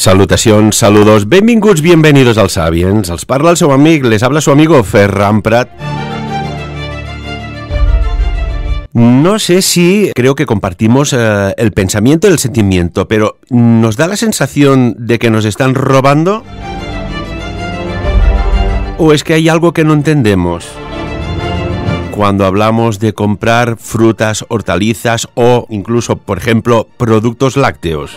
Salutacions, saludos, benvinguts, bienvenidos al Sabiens. Els parla el seu les habla su amigo Ferran Prat. No sé si creo que compartimos eh, el pensamiento y el sentimiento, pero ¿nos da la sensación de que nos están robando? ¿O es que hay algo que no entendemos? Cuando hablamos de comprar frutas, hortalizas o incluso, por ejemplo, productos lácteos.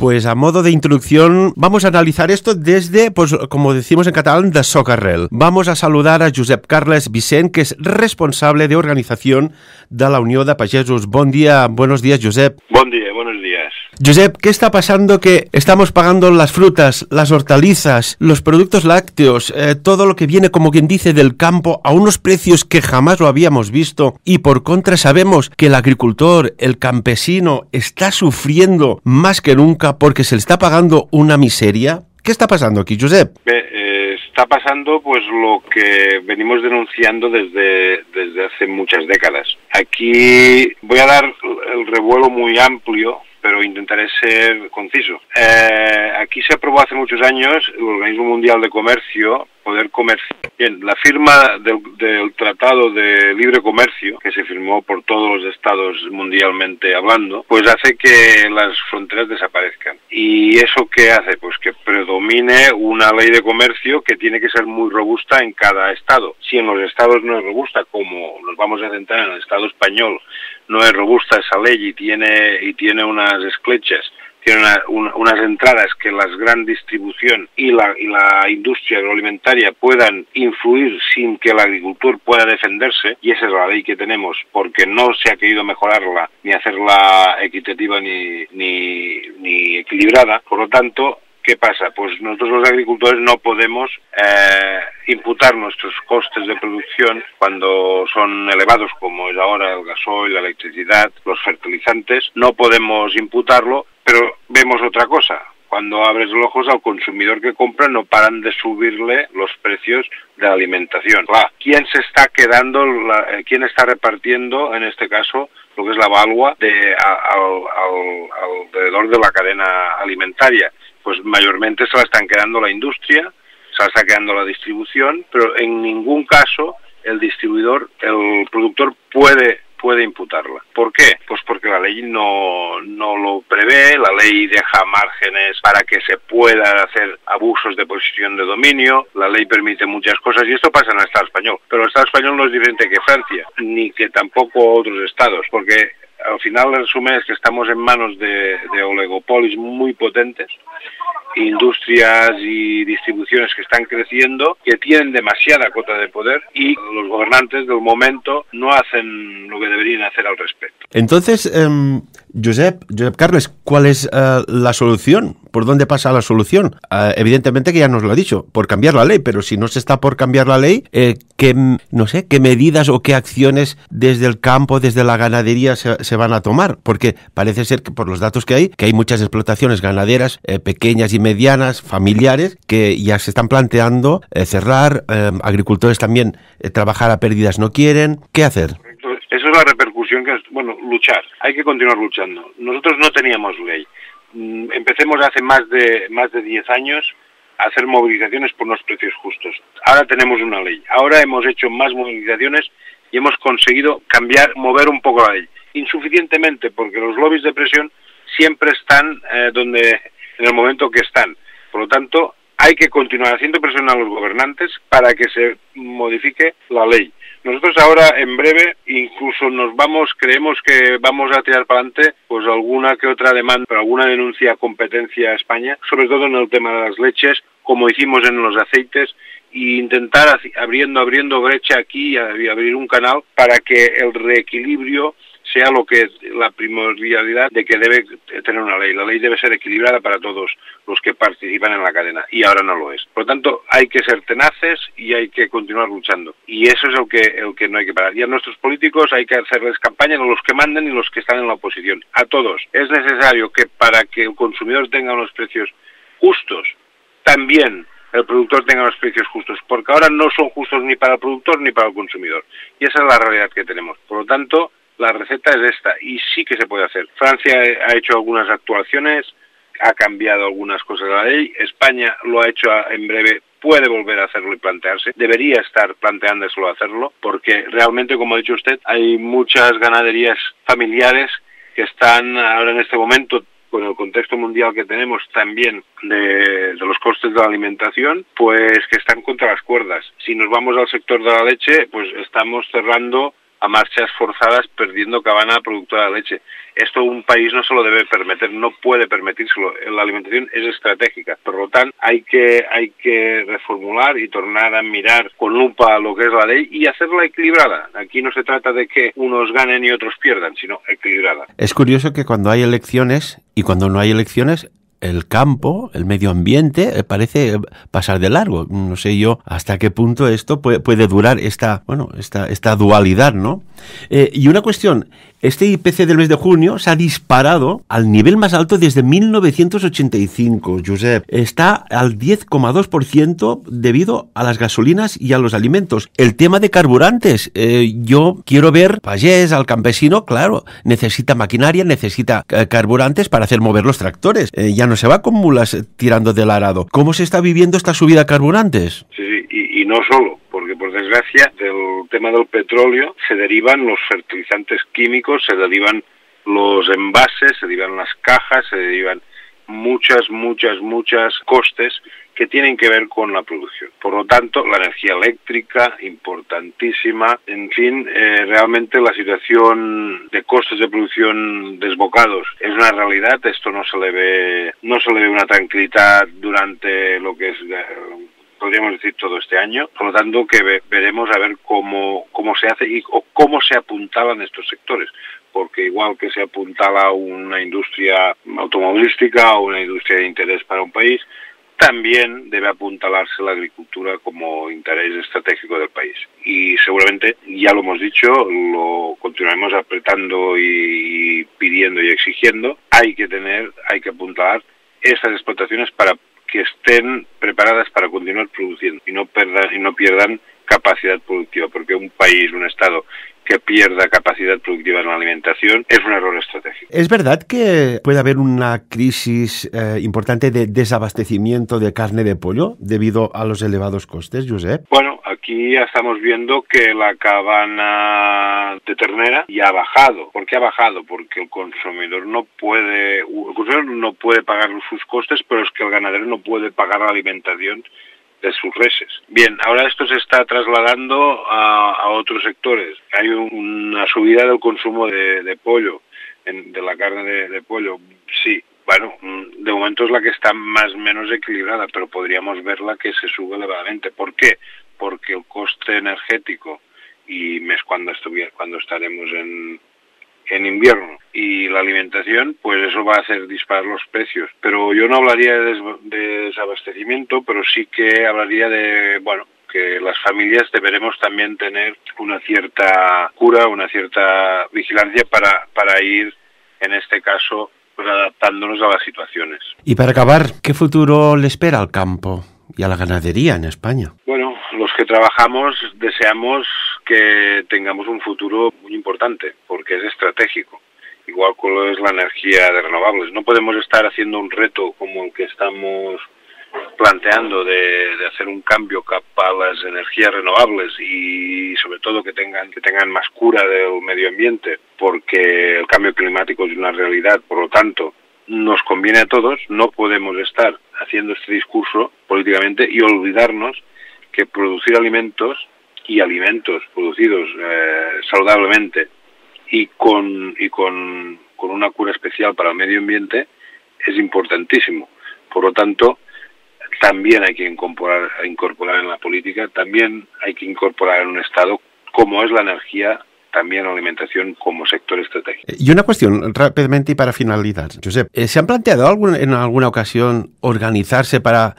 Pues a modo de introducción vamos a analizar esto desde, pues como decimos en catalán, de Socarrel. Vamos a saludar a Josep Carles Vicent, que es responsable de organización de la Unión de Pagesos. Buen día, buenos días, Josep. Buen día, buenos días. Josep, ¿qué está pasando que estamos pagando las frutas, las hortalizas, los productos lácteos, eh, todo lo que viene, como quien dice, del campo a unos precios que jamás lo habíamos visto? Y por contra sabemos que el agricultor, el campesino, está sufriendo más que nunca porque se le está pagando una miseria. ¿Qué está pasando aquí, Josep? Eh, está pasando pues lo que venimos denunciando desde, desde hace muchas décadas. Aquí voy a dar el revuelo muy amplio pero intentaré ser conciso. Eh, aquí se aprobó hace muchos años el Organismo Mundial de Comercio poder comerciar. Bien, la firma del, del, Tratado de Libre Comercio, que se firmó por todos los estados mundialmente hablando, pues hace que las fronteras desaparezcan. ¿Y eso qué hace? Pues que predomine una ley de comercio que tiene que ser muy robusta en cada estado. Si en los estados no es robusta, como nos vamos a centrar en el estado español, no es robusta esa ley y tiene, y tiene unas esclechas tiene una, una, unas entradas que la gran distribución y la, y la industria agroalimentaria puedan influir sin que el agricultor pueda defenderse, y esa es la ley que tenemos, porque no se ha querido mejorarla ni hacerla equitativa ni, ni, ni equilibrada. Por lo tanto, ¿Qué pasa? Pues nosotros los agricultores no podemos eh, imputar nuestros costes de producción cuando son elevados, como es ahora el gasoil, la electricidad, los fertilizantes, no podemos imputarlo, pero vemos otra cosa. Cuando abres los ojos al consumidor que compra no paran de subirle los precios de la alimentación. ¿Quién se está quedando, la, eh, quién está repartiendo, en este caso, lo que es la valua de, al, alrededor de la cadena alimentaria? Pues mayormente se la están quedando la industria, se la está quedando la distribución, pero en ningún caso el distribuidor, el productor puede puede imputarla. ¿Por qué? Pues porque la ley no, no lo prevé, la ley deja márgenes para que se puedan hacer abusos de posición de dominio, la ley permite muchas cosas y esto pasa en el Estado español. Pero el Estado español no es diferente que Francia, ni que tampoco otros estados, porque al final el resumen es que estamos en manos de, de oligopolios muy potentes industrias y distribuciones que están creciendo, que tienen demasiada cota de poder y los gobernantes del momento no hacen lo que deberían hacer al respecto. Entonces, eh, Josep, Josep Carles, ¿cuál es eh, la solución? ¿Por dónde pasa la solución? Eh, evidentemente que ya nos lo ha dicho, por cambiar la ley, pero si no se está por cambiar la ley, eh, ¿qué, no sé, qué medidas o qué acciones desde el campo, desde la ganadería se, van a tomar? Porque parece ser que por los datos que hay, que hay muchas explotaciones ganaderas pequeñas y medianas, familiares, que ya se están planteando cerrar, agricultores también trabajar a pérdidas no quieren. ¿Qué hacer? Eso es la repercusión que es, bueno, luchar. Hay que continuar luchando. Nosotros no teníamos ley. Mm, empecemos hace más de más de 10 años a hacer movilizaciones por unos precios justos. Ahora tenemos una ley. Ahora hemos hecho más movilizaciones y hemos conseguido cambiar, mover un poco la ley. Insuficientemente, porque los lobbies de presión siempre están eh, donde en el momento que están. Por lo tanto, hay que continuar haciendo presión a los gobernantes para que se modifique la ley. Nosotros ahora, en breve, incluso nos vamos, creemos que vamos a tirar para adelante, pues alguna que otra demanda, alguna denuncia competencia a España, sobre todo en el tema de las leches, como hicimos en los aceites, e intentar abriendo, abriendo brecha aquí y abrir un canal para que el reequilibrio sea lo que la primordialidad de que debe tener una ley. La ley debe ser equilibrada para todos los que participan en la cadena y ahora no lo es. Por lo tanto, hay que ser tenaces y hay que continuar luchando. Y eso es el que, el que no hay que parar. Y a nuestros políticos hay que hacerles campaña, a los que manden y los que están en la oposición. A todos. Es necesario que para que el consumidor tenga unos precios justos, también el productor tenga los precios justos, porque ahora no son justos ni para el productor ni para el consumidor. Y esa es la realidad que tenemos. Por lo tanto, la receta es esta y sí que se puede hacer. Francia ha hecho algunas actuaciones, ha cambiado algunas cosas de la ley, España lo ha hecho en breve puede volver a hacerlo y plantearse, debería estar planteándoselo hacerlo, porque realmente, como ha dicho usted, hay muchas ganaderías familiares que están ahora en este momento con el contexto mundial que tenemos también de, de, los costes de la alimentación, pues que están contra las cuerdas. Si nos vamos al sector de la leche, pues estamos cerrando a marchas forzadas perdiendo cabana productora de leche. Esto un país no se lo debe permitir, no puede permitírselo. La alimentación es estratégica. Por lo tanto, hay que, hay que reformular y tornar a mirar con lupa lo que es la ley y hacerla equilibrada. Aquí no se trata de que unos ganen y otros pierdan, sino equilibrada. Es curioso que cuando hay elecciones y cuando no hay elecciones, el campo, el medio ambiente, eh, parece pasar de largo. No sé yo hasta qué punto esto puede, puede durar esta, bueno, esta, esta dualidad, ¿no? Eh, y una cuestión, este IPC del mes de junio se ha disparado al nivel más alto desde 1985, Josep. Está al 10,2% debido a las gasolinas y a los alimentos. El tema de carburantes, eh, yo quiero ver, payés, al campesino, claro, necesita maquinaria, necesita eh, carburantes para hacer mover los tractores. Eh, ya no se va con mulas tirando del arado. ¿Cómo se está viviendo esta subida de carburantes? Sí, sí, y, y no solo porque por desgracia del tema del petróleo se derivan los fertilizantes químicos, se derivan los envases, se derivan las cajas, se derivan muchas, muchas, muchas costes que tienen que ver con la producción. Por lo tanto, la energía eléctrica, importantísima. En fin, eh, realmente la situación de costes de producción desbocados es una realidad. Esto no se le ve, no se le ve una tranquilidad durante lo que es eh, podríamos decir todo este año, por lo tanto que ve, veremos a ver cómo, cómo se hace y o cómo se apuntaban estos sectores, porque igual que se apuntala una industria automovilística o una industria de interés para un país, también debe apuntalarse la agricultura como interés estratégico del país. Y seguramente, ya lo hemos dicho, lo continuaremos apretando y pidiendo y exigiendo. Hay que tener, hay que apuntalar estas explotaciones para que estén preparadas para continuar produciendo y no, perdan, y no pierdan capacidad productiva, porque un país, un Estado que pierda capacidad productiva en la alimentación es un error estratégico. ¿Es verdad que puede haber una crisis eh, importante de desabastecimiento de carne de pollo debido a los elevados costes, Josep? Bueno, aquí ya estamos viendo que la cabana de ternera ya ha bajado. ¿Por qué ha bajado? Porque el consumidor no puede, el consumidor no puede pagar sus costes, pero es que el ganadero no puede pagar la alimentación de sus reses. Bien, ahora esto se está trasladando a, a otros sectores. Hay un, una subida del consumo de, de pollo, en, de la carne de, de, pollo. Sí, bueno, de momento es la que está más menos equilibrada, pero podríamos verla que se sube elevadamente. ¿Por qué? Porque el coste energético y mes cuando, cuando estaremos en, en invierno y la alimentación, pues eso va a hacer disparar los precios. Pero yo no hablaría de, des de desabastecimiento, pero sí que hablaría de, bueno, que las familias deberemos también tener una cierta cura, una cierta vigilancia para, para ir, en este caso, pues adaptándonos a las situaciones. Y para acabar, ¿qué futuro le espera al campo y a la ganadería en España? Bueno, los que trabajamos deseamos que tengamos un futuro muy importante, porque es estratégico, igual que lo es la energía de renovables. No podemos estar haciendo un reto como el que estamos planteando de, de, hacer un cambio a las energías renovables y sobre todo que tengan que tengan más cura del medio ambiente porque el cambio climático es una realidad por lo tanto nos conviene a todos no podemos estar haciendo este discurso políticamente y olvidarnos que producir alimentos y alimentos producidos eh, saludablemente y con y con, con una cura especial para el medio ambiente es importantísimo por lo tanto también hay que incorporar, incorporar en la política, también hay que incorporar en un Estado como es la energía, también la alimentación como sector estratégico. Y una cuestión rápidamente y para finalizar, Josep, ¿se han planteado algún, en alguna ocasión organizarse para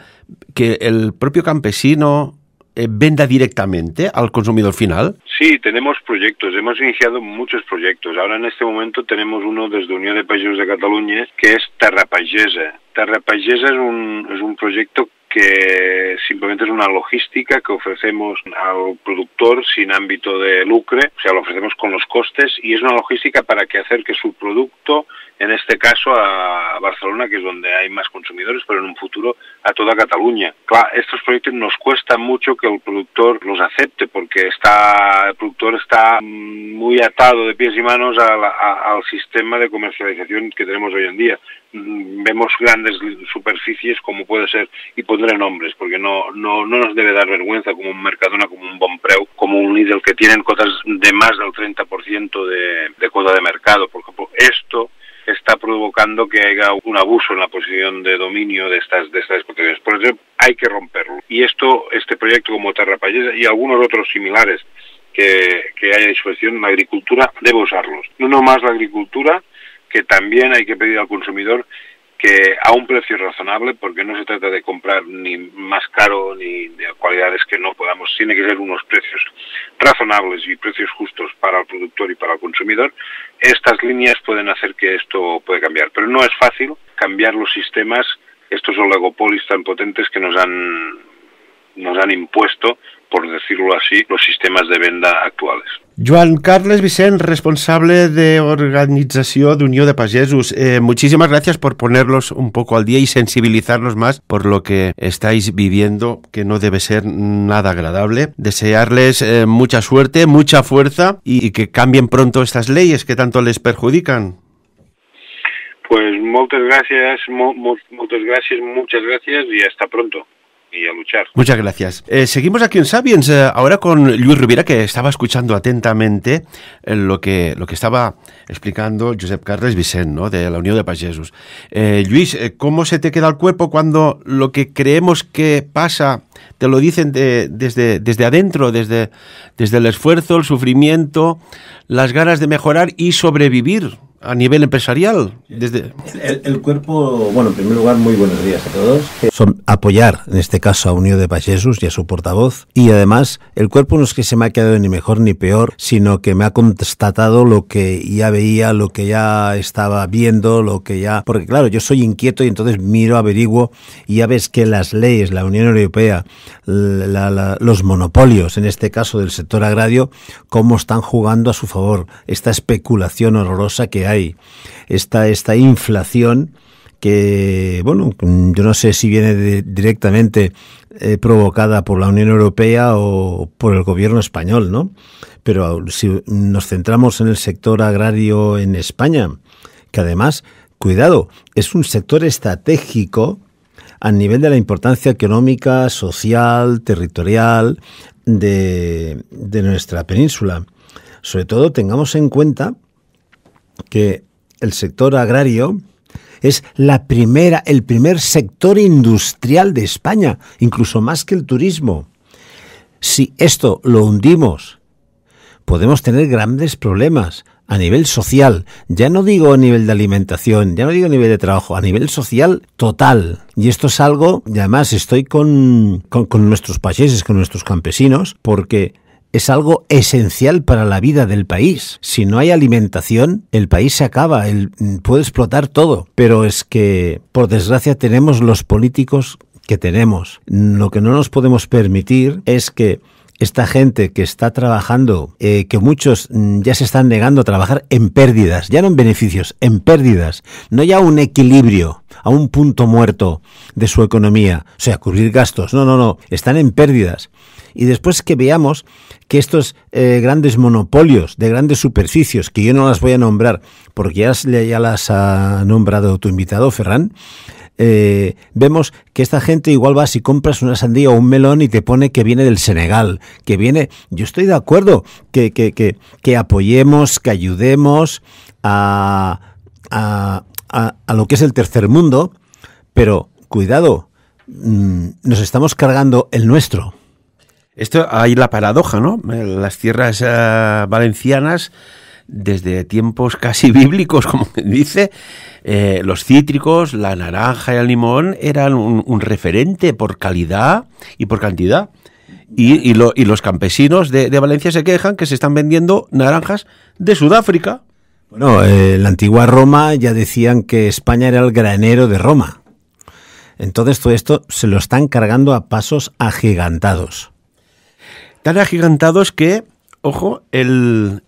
que el propio campesino eh, venda directamente al consumidor final? Sí, tenemos proyectos, hemos iniciado muchos proyectos. Ahora en este momento tenemos uno desde Unión de Pagesos de Cataluña que es Terra Pagesa. Terra Pagesa es un, es un proyecto que simplemente es una logística que ofrecemos al productor sin ámbito de lucre, o sea, lo ofrecemos con los costes y es una logística para que acerque su producto, este caso a Barcelona, que es donde hay más consumidores, pero en un futuro a toda Cataluña. Claro, estos proyectos nos cuesta mucho que el productor los acepte porque está el productor está muy atado de pies y manos al sistema de comercialización que tenemos hoy en día. Mm, vemos grandes superficies como puede ser, y pondré nombres, porque no, no, no nos debe dar vergüenza como un Mercadona, como un Bonpreu, como un Lidl que tienen cotas de más del 30% de, de cuota de mercado. Por ejemplo, esto está provocando que haya un abuso en la posición de dominio de estas de estas explotaciones. Por eso hay que romperlo. Y esto, este proyecto como Terra Payesa y algunos otros similares que, que hay a disposición, la agricultura debe usarlos. No nomás la agricultura, que también hay que pedir al consumidor que a un precio razonable, porque no se trata de comprar ni más caro ni de cualidades que no podamos, tiene que ser unos precios razonables y precios justos para el productor y para el consumidor, estas líneas pueden hacer que esto pueda cambiar. Pero no es fácil cambiar los sistemas, estos oligopolios tan potentes que nos han, nos han impuesto por decirlo así, los sistemas de venda actuales. Joan Carles Vicent, responsable de organización de Unión de Pagesos. Eh, muchísimas gracias por ponerlos un poco al día y sensibilizarnos más por lo que estáis viviendo, que no debe ser nada agradable. Desearles eh, mucha suerte, mucha fuerza y, y que cambien pronto estas leyes que tanto les perjudican. Pues muchas gracias, muchas gracias, muchas gracias y hasta pronto y a luchar. Muchas gracias. Eh, seguimos aquí en Sapiens, eh, ahora con Luis Rivera, que estaba escuchando atentamente eh, lo, que, lo que estaba explicando Josep Carles Vicent, ¿no? de la Unión de Pagesos. Luis, ¿cómo se te queda el cuerpo cuando lo que creemos que pasa te lo dicen desde, desde adentro, desde, desde el esfuerzo, el sufrimiento, las ganas de mejorar y sobrevivir? A nivel empresarial? Desde... El, cuerpo, bueno, en primer lugar, muy buenos días a todos. Son apoyar, en este caso, a Unión de Payesus y a su portavoz. Y además, el cuerpo no es que se me ha quedado ni mejor ni peor, sino que me ha constatado lo que ya veía, lo que ya estaba viendo, lo que ya... Porque claro, yo soy inquieto y entonces miro, averiguo y ya ves que las leyes, la Unión Europea, los monopolios, en este caso del sector agrario, cómo están jugando a su favor. Esta especulación horrorosa que hay hay esta, esta inflación que, bueno, yo no sé si viene directamente eh, provocada por la Unión Europea o por el gobierno español, ¿no? Pero si nos centramos en el sector agrario en España, que además, cuidado, es un sector estratégico a nivel de la importancia económica, social, territorial de, de nuestra península. Sobre todo tengamos en cuenta que el sector agrario es la primera, el primer sector industrial de España, incluso más que el turismo. Si esto lo hundimos, podemos tener grandes problemas a nivel social. Ya no digo a nivel de alimentación, ya no digo a nivel de trabajo, a nivel social total. Y esto es algo, y además estoy con, con, nuestros países, con nuestros campesinos, porque es algo esencial para la vida del país. Si no hay alimentación, el país se acaba, el, puede explotar todo. Pero es que, por desgracia, tenemos los políticos que tenemos. Lo que no nos podemos permitir es que esta gente que está trabajando, eh, que muchos mm, ya se están negando a trabajar en pérdidas, ya no en beneficios, en pérdidas, no ya un equilibrio, a un punto muerto de su economía, o sea, cubrir gastos, no, no, no, están en pérdidas. Y después que veamos que estos eh, grandes monopolios de grandes superficies, que yo no las voy a nombrar porque ya, las ha nombrado tu invitado, Ferran, eh, vemos que esta gente igual va si compras una sandía o un melón y te pone que viene del Senegal, que viene, yo estoy de acuerdo, que, que, que, que apoyemos, que ayudemos a, a, a, lo que es el tercer mundo, pero cuidado, mm, nos estamos cargando el nuestro. Esto hay la paradoja, ¿no? Las tierras eh, valencianas, desde tiempos casi bíblicos, como dice, eh, los cítricos, la naranja y el limón eran un, referente por calidad y por cantidad. Y, los campesinos de, Valencia se quejan que se están vendiendo naranjas de Sudáfrica. Bueno, en la antigua Roma ya decían que España era el granero de Roma. Entonces todo esto se lo están cargando a pasos agigantados. Tan agigantados que, ojo, el,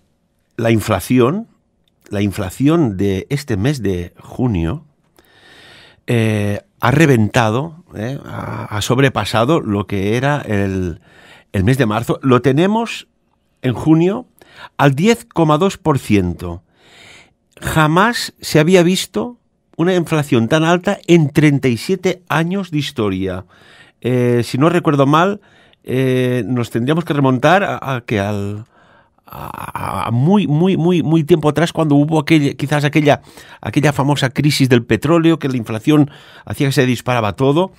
la inflación, la inflación de este mes de junio, eh, ha reventado, eh, ha, sobrepasado lo que era el, el mes de marzo. Lo tenemos en junio al 10,2%. Jamás se había visto una inflación tan alta en 37 años de historia. Eh, si no recuerdo mal, nos tendríamos que remontar a, que al, a, muy, muy, muy, muy tiempo atrás, cuando hubo aquella, quizás aquella, aquella famosa crisis del petróleo, que la inflación hacía que se disparaba todo.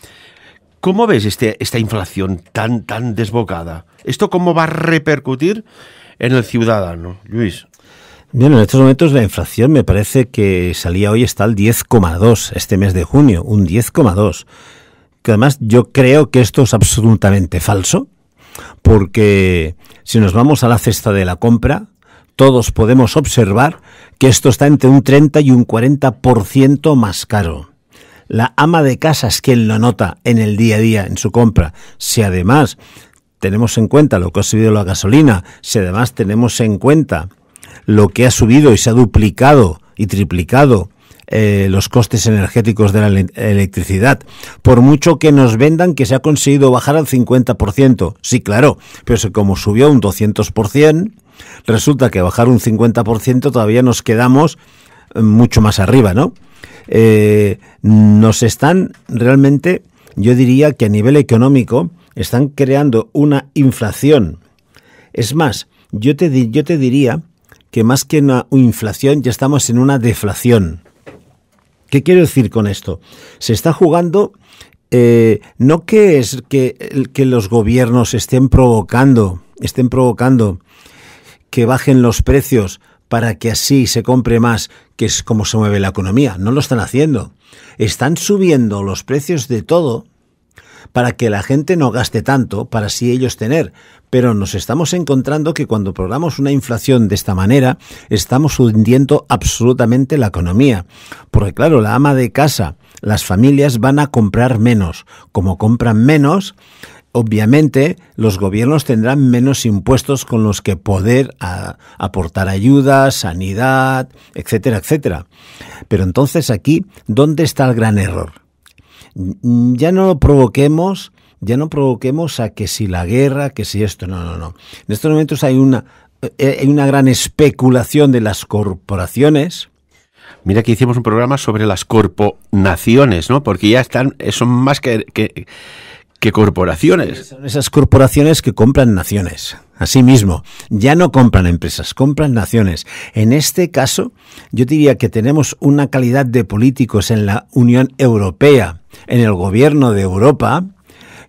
¿Cómo ves este, esta inflación tan, tan desbocada? ¿Esto cómo va a repercutir en el ciudadano, Luis? Bueno, en estos momentos la inflación me parece que salía hoy está al 10,2 este mes de junio, un 10,2. Que además yo creo que esto es absolutamente falso, porque si nos vamos a la cesta de la compra, todos podemos observar que esto está entre un 30 y un 40% más caro. La ama de casa es quien lo nota en el día a día en su compra. Si además tenemos en cuenta lo que ha subido la gasolina, si además tenemos en cuenta lo que ha subido y se ha duplicado y triplicado eh, los costes energéticos de la electricidad. Por mucho que nos vendan que se ha conseguido bajar al 50%. Sí, claro, pero si como subió un 200%, resulta que bajar un 50% todavía nos quedamos eh, mucho más arriba, ¿no? Eh, nos están realmente, yo diría que a nivel económico, están creando una inflación. Es más, yo te, yo te diría que más que una inflación ya estamos en una deflación. ¿Qué quiero decir con esto? Se está jugando eh, no que es que, que los gobiernos estén provocando, estén provocando que bajen los precios para que así se compre más, que es como se mueve la economía. No lo están haciendo. Están subiendo los precios de todo para que la gente no gaste tanto, para así ellos tener. Pero nos estamos encontrando que cuando programamos una inflación de esta manera, estamos hundiendo absolutamente la economía. Porque claro, la ama de casa, las familias van a comprar menos. Como compran menos, obviamente los gobiernos tendrán menos impuestos con los que poder aportar ayuda, sanidad, etcétera, etcétera. Pero entonces aquí, ¿dónde está el gran error? Ya no provoquemos, ya no provoquemos a que si la guerra, que si esto, no, no, no. En estos momentos hay una, eh, hay una gran especulación de las corporaciones. Mira que hicimos un programa sobre las corponaciones, ¿no? Porque ya están, son más que, que corporaciones. Son esas corporaciones que compran naciones. Asimismo, ya no compran empresas, compran naciones. En este caso, yo diría que tenemos una calidad de políticos en la Unión Europea, en el gobierno de Europa,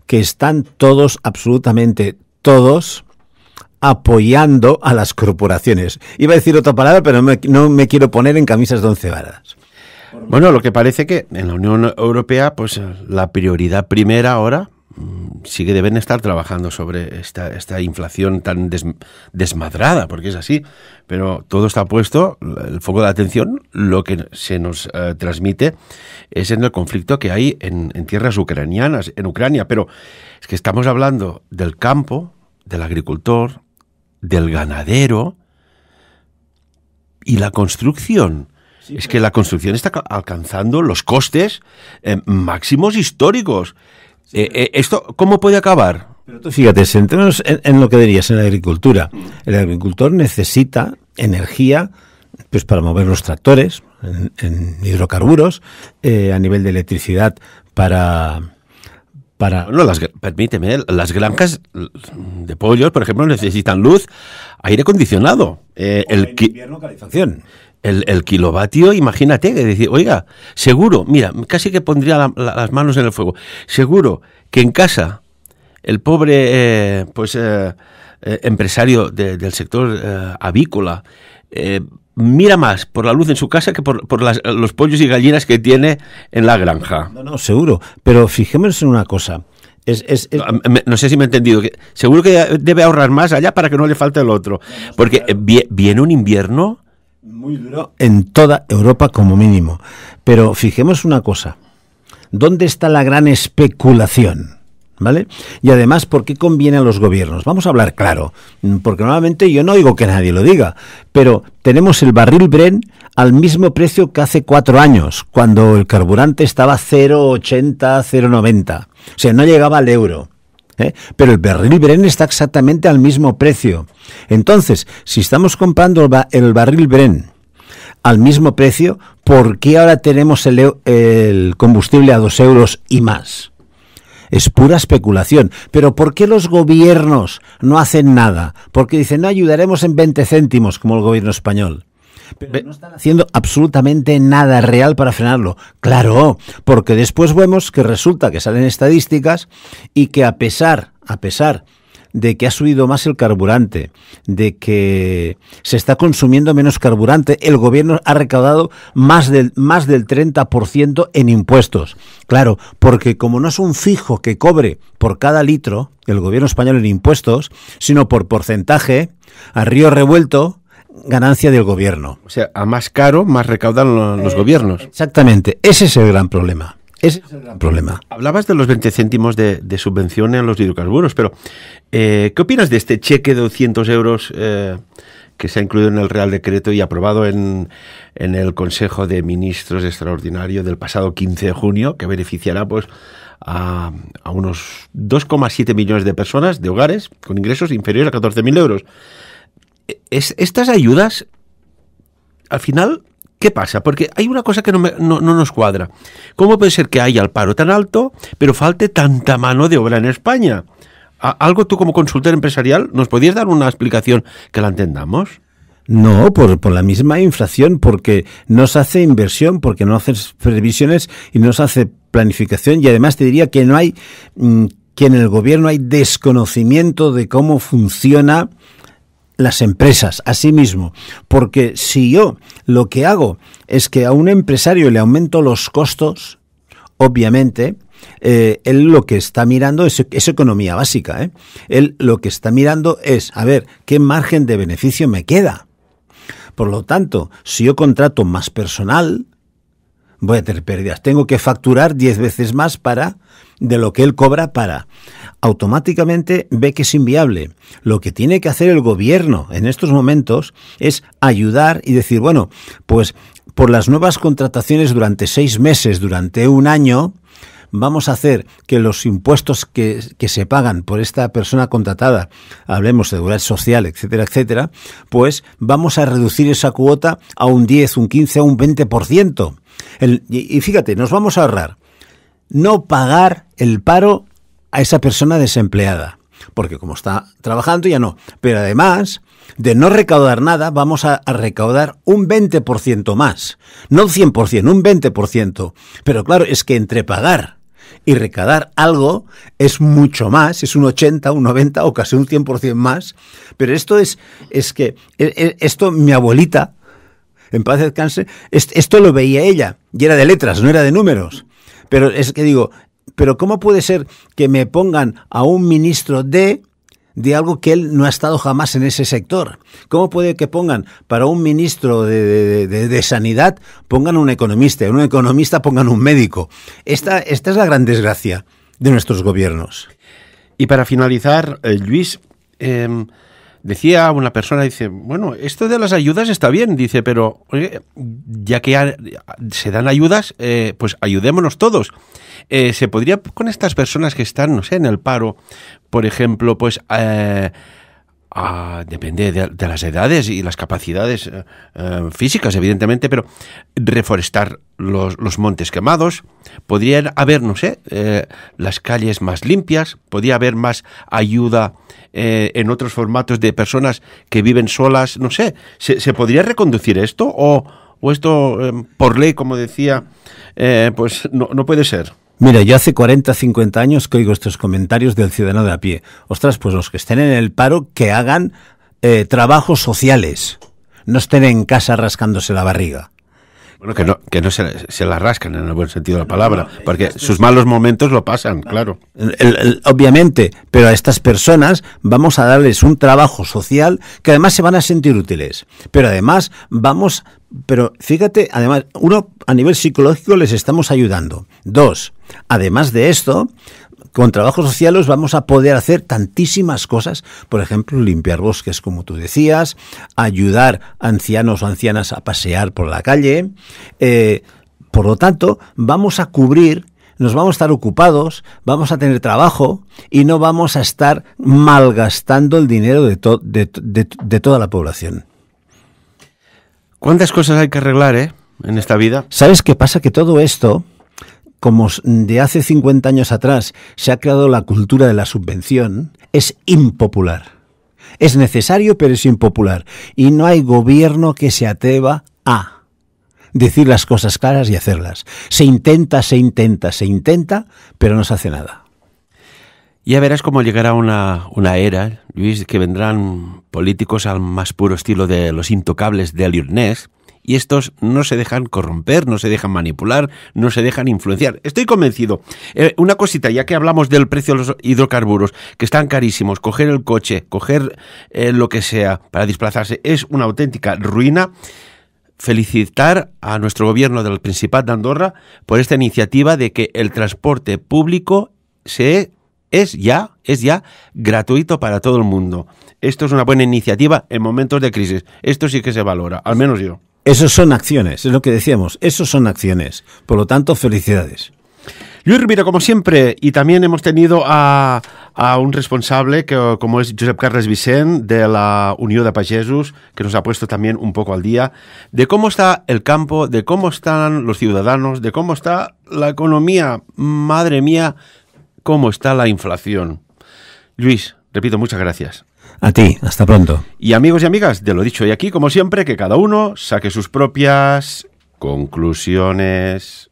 que están todos, absolutamente todos, apoyando a las corporaciones. Iba a decir otra palabra, pero no me, quiero poner en camisas de once varas. Bueno, lo que parece que en la Unión Europea, pues la prioridad primera ahora sí que deben estar trabajando sobre esta, esta inflación tan desmadrada, porque es así, pero todo está puesto, el foco de atención, lo que se nos eh, transmite es en el conflicto que hay en, en, tierras ucranianas, en Ucrania, pero es que estamos hablando del campo, del agricultor, del ganadero y la construcción. es que la construcción está alcanzando los costes eh, máximos históricos. Eh, eh, ¿Esto cómo puede acabar? Pero tú fíjate, centrémonos en, lo que dirías, en la agricultura. El agricultor necesita energía pues para mover los tractores, en, hidrocarburos, eh, a nivel de electricidad para... Para... No, las, permíteme, las granjas de pollos, por ejemplo, necesitan luz, aire acondicionado. el invierno, calefacción el, kilovatio, imagínate, que decir, oiga, seguro, mira, casi que pondría las manos en el fuego, seguro que en casa el pobre eh, pues eh, eh, empresario del sector avícola mira más por la luz en su casa que por, los pollos y gallinas que tiene en la granja. No, no, seguro, pero fijémonos en una cosa. No, sé si me he entendido. Que seguro que debe ahorrar más allá para que no le falte el otro. Porque viene un invierno muy duro en toda Europa como mínimo. Pero fijemos una cosa. ¿Dónde está la gran especulación? ¿Vale? Y además, ¿por qué conviene a los gobiernos? Vamos a hablar claro, porque normalmente yo no oigo que nadie lo diga, pero tenemos el barril Bren al mismo precio que hace cuatro años, cuando el carburante estaba 0,80, 0,90. O sea, no llegaba al euro. ¿Eh? Pero el barril Bren está exactamente al mismo precio. Entonces, si estamos comprando el, barril Bren al mismo precio, ¿por qué ahora tenemos el, el combustible a dos euros y más? es pura especulación. Pero ¿por qué los gobiernos no hacen nada? Porque dicen, no ayudaremos en 20 céntimos, como el gobierno español. Pero no están haciendo absolutamente nada real para frenarlo. Claro, porque después vemos que resulta que salen estadísticas y que a pesar, a pesar de que ha subido más el carburante, de que se está consumiendo menos carburante, el gobierno ha recaudado más del, más del 30% en impuestos. Claro, porque como no es un fijo que cobre por cada litro el gobierno español en impuestos, sino por porcentaje, a río revuelto, ganancia del gobierno. O sea, a más caro, más recaudan los gobiernos. Exactamente, ese es el gran problema. Ese es el gran problema. Hablabas de los 20 céntimos de, subvención en los hidrocarburos, pero eh, ¿qué opinas de este cheque de 200 euros eh, que se ha incluido en el Real Decreto y aprobado en, el Consejo de Ministros Extraordinario del pasado 15 de junio, que beneficiará pues, a, unos 2,7 millones de personas, de hogares, con ingresos inferiores a 14.000 euros? Es, estas ayudas, al final, ¿Qué pasa? Porque hay una cosa que no, nos cuadra. ¿Cómo puede ser que haya el paro tan alto, pero falte tanta mano de obra en España? ¿Algo tú como consultor empresarial nos podías dar una explicación que la entendamos? No, por, por, la misma inflación, porque no se hace inversión, porque no haces previsiones y no se hace planificación y además te diría que no hay, mm, que en el gobierno hay desconocimiento de cómo funciona las empresas, mismo, Porque si yo lo que hago es que a un empresario le aumento los costos, obviamente, eh, él lo que está mirando es, economía básica. ¿eh? Él lo que está mirando es, a ver, ¿qué margen de beneficio me queda? Por lo tanto, si yo contrato más personal, voy a tener pérdidas. Tengo que facturar 10 veces más para de lo que él cobra para. Automáticamente ve que es inviable. Lo que tiene que hacer el gobierno en estos momentos es ayudar y decir, bueno, pues por las nuevas contrataciones durante seis meses, durante un año, vamos a hacer que los impuestos que, que, se pagan por esta persona contratada, hablemos de seguridad social, etcétera, etcétera, pues vamos a reducir esa cuota a un 10, un 15, a un 20%. El, y, y fíjate, nos vamos a ahorrar no pagar el paro a esa persona desempleada. Porque como está trabajando ya no. Pero además de no recaudar nada, vamos a, recaudar un 20% más. No un 100%, un 20%. Pero claro, es que entre pagar y recaudar algo es mucho más, es un 80, un 90 o casi un 100% más. Pero esto es, es que, e, e, esto mi abuelita, en paz descanse, esto lo veía ella, y era de letras, no era de números. Pero es que digo, pero ¿cómo puede ser que me pongan a un ministro de de algo que él no ha estado jamás en ese sector. ¿Cómo puede que pongan para un ministro de, de, sanidad, pongan un economista, y un economista pongan un médico? Esta, esta es la gran desgracia de nuestros gobiernos. Y para finalizar, eh, Luis, em, decía una persona, dice, bueno, esto de las ayudas está bien, dice, pero ya que se dan ayudas, eh, pues ayudémonos todos. Eh, ¿Se podría con estas personas que están, no sé, en el paro, por ejemplo, pues... Eh, depende de, las edades y las capacidades físicas, evidentemente, pero reforestar los, montes quemados, podría haber, no sé, las calles más limpias, podría haber más ayuda eh, en otros formatos de personas que viven solas, no sé, ¿se, podría reconducir esto o, o esto eh, por ley, como decía, eh, pues no, no puede ser? Mira, yo hace 40, 50 años que oigo estos comentarios del ciudadano de a pie. Ostras, pues los que estén en el paro, que hagan trabajos sociales, no estén en casa rascándose la barriga. Bueno, que no, que no se, se la rascan en el buen sentido de la palabra, porque sus malos momentos lo pasan, claro. El- el- obviamente, pero a estas personas vamos a darles un trabajo social que además se van a sentir útiles. Pero además vamos, pero fíjate, además, uno, a nivel psicológico les estamos ayudando. Dos, además de esto, con trabajo social los vamos a poder hacer tantísimas cosas, por ejemplo, limpiar bosques, como tú decías, ayudar a ancianos o ancianas a pasear por la calle. eh, por lo tanto, vamos a cubrir, nos vamos a estar ocupados, vamos a tener trabajo y no vamos a estar malgastando el dinero de, to- de- de- de toda la población. ¿Cuántas cosas hay que arreglar, eh, en esta vida? ¿Sabes qué pasa? Que todo esto, como de hace 50 años atrás se ha creado la cultura de la subvención, es impopular. Es necesario, pero es impopular. Y no hay gobierno que se atreva a decir las cosas claras y hacerlas. Se intenta, se intenta, se intenta, pero no se hace nada. Ya verás cómo llegará una, una era, Luis, que vendrán políticos al más puro estilo de los intocables de Elliot Ness, y estos no se dejan corromper, no se dejan manipular, no se dejan influenciar. Estoy convencido. Eh, una cosita, ya que hablamos del precio de los hidrocarburos, que están carísimos, coger el coche, coger eh, lo que sea para desplazarse, es una auténtica ruina. Felicitar a nuestro gobierno del Principat de Andorra por esta iniciativa de que el transporte público se es ya, es ya gratuito para todo el mundo. Esto es una buena iniciativa en momentos de crisis. Esto sí que se valora, al menos yo. Esos son acciones, es lo que decíamos, esos son acciones. Por lo tanto, felicidades. Luis Rivera, como siempre, y también hemos tenido a, a un responsable que, como es Josep Carles Vicent, de la Unión de Pagesos, que nos ha puesto también un poco al día, de cómo está el campo, de cómo están los ciudadanos, de cómo está la economía. Madre mía, cómo está la inflación. Luis, repito, muchas gracias. A ti, hasta pronto. Y amigos y amigas, de lo dicho y aquí, como siempre, que cada uno saque sus propias conclusiones.